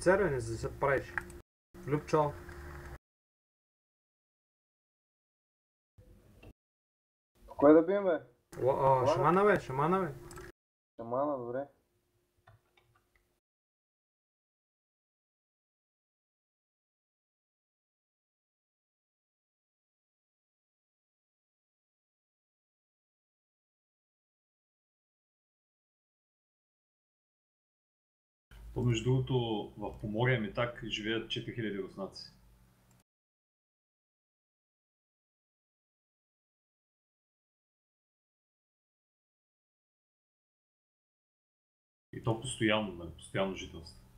Цервен не се правиш. Любчо. Кое да бием, бе? Шамана бе, шамана бе. Шамана, добре. То между другото в Поморие ми так живеят 4000 руснаци. И то постоянно, нали, постоянно жителство.